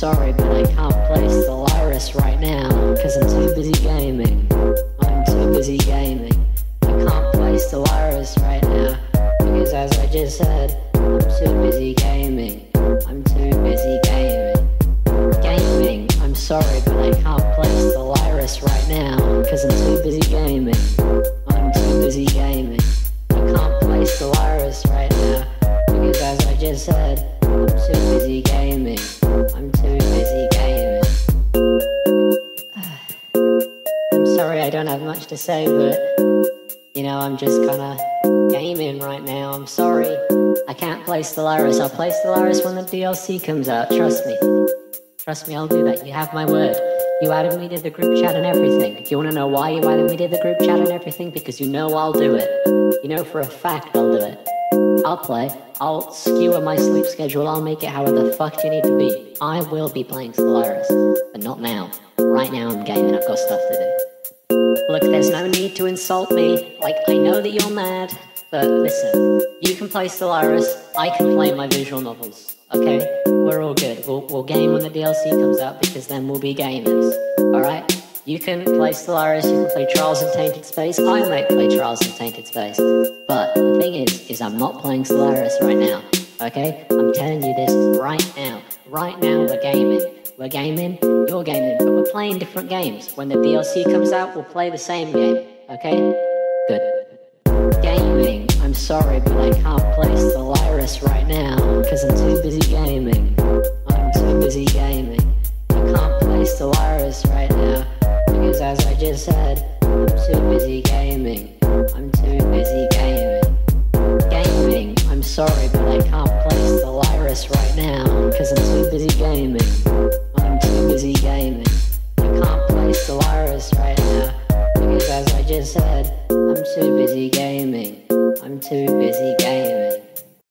sorry, but I can't play Stellaris right now, cause I'm too busy gaming. I'm too busy gaming. I can't play Stellaris right now, because as I just said, I'm too busy gaming. I'm too busy gaming. Gaming, I'm sorry, but I can't play Stellaris right now, cause I'm too busy gaming. I'm too busy gaming. I can't play Stellaris right now, because as I just said, I'm too busy gaming. Sorry I don't have much to say, but you know, I'm just kinda gaming right now. I'm sorry. I can't play Stellaris. I'll play Stellaris when the DLC comes out. Trust me. Trust me, I'll do that. You have my word. You added me to the group chat and everything. Do you want to know why you added me to the group chat and everything? Because you know I'll do it. You know for a fact I'll do it. I'll play. I'll skewer my sleep schedule. I'll make it however the fuck you need to be. I will be playing Stellaris, but not now. Right now I'm gaming. I've got stuff to do. Look, there's no need to insult me. Like, I know that you're mad, but listen, you can play Stellaris, I can play my visual novels. Okay? We're all good. We'll, we'll game when the DLC comes out because then we'll be gamers. Alright? You can play Stellaris, you can play Trials in Tainted Space. I might play Trials in Tainted Space. But the thing is, is I'm not playing Stellaris right now. Okay? I'm telling you this right now. Right now we're gaming. We're gaming, you're gaming, but we're playing different games. When the DLC comes out, we'll play the same game. Okay? Good. Gaming. I'm sorry, but I can't play Stellaris right now because I'm too busy gaming. I'm too busy gaming. I can't play Stellaris right now because, as I just said, I'm too busy gaming. I'm too busy gaming. Gaming. I'm sorry, but I can't play Stellaris right now because I'm too busy gaming. Busy gaming. I can't play Stellaris right now because, as I just said, I'm too busy gaming. I'm too busy gaming.